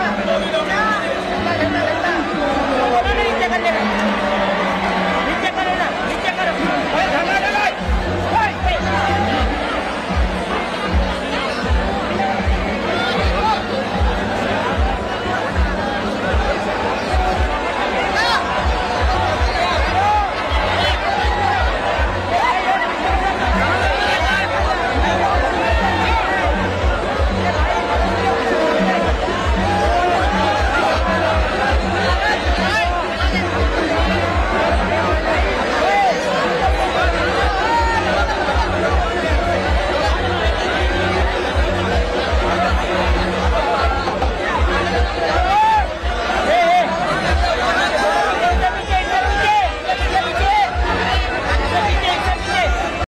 Hallelujah.